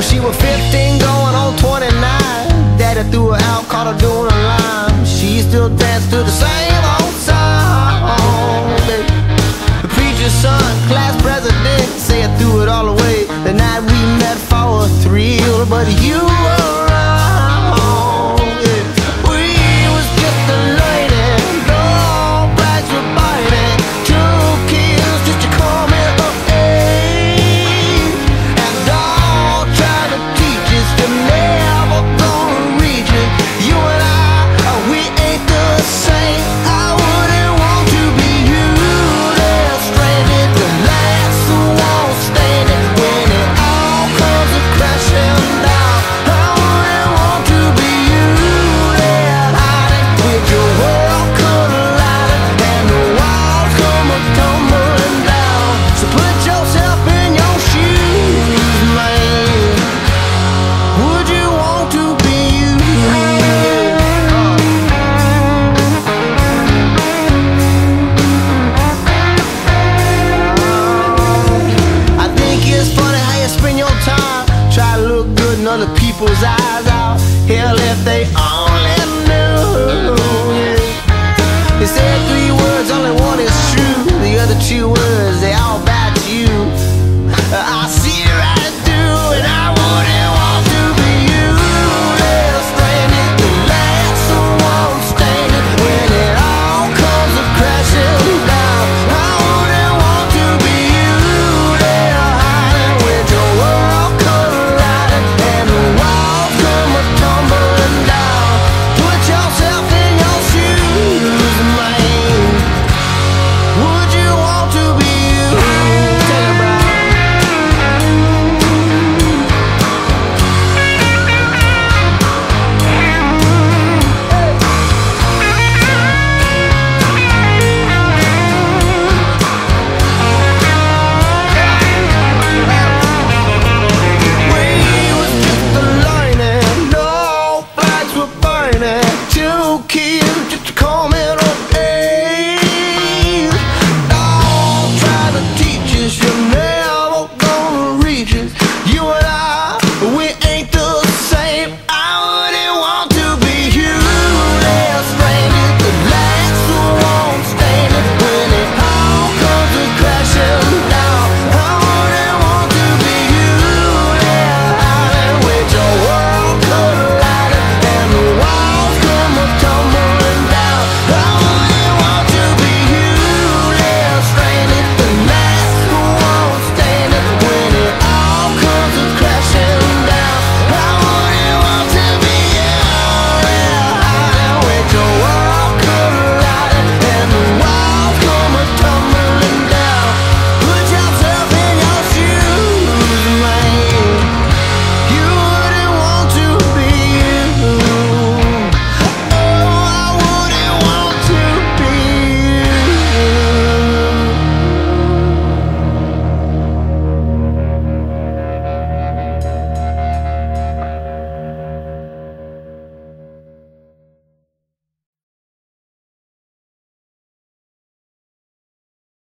When she was 15 going on 29. Daddy threw her out, caught her doing a line. She still danced to the same old song, baby. The preacher's son, class president, said I threw it all away. The night we met for a thrill, but you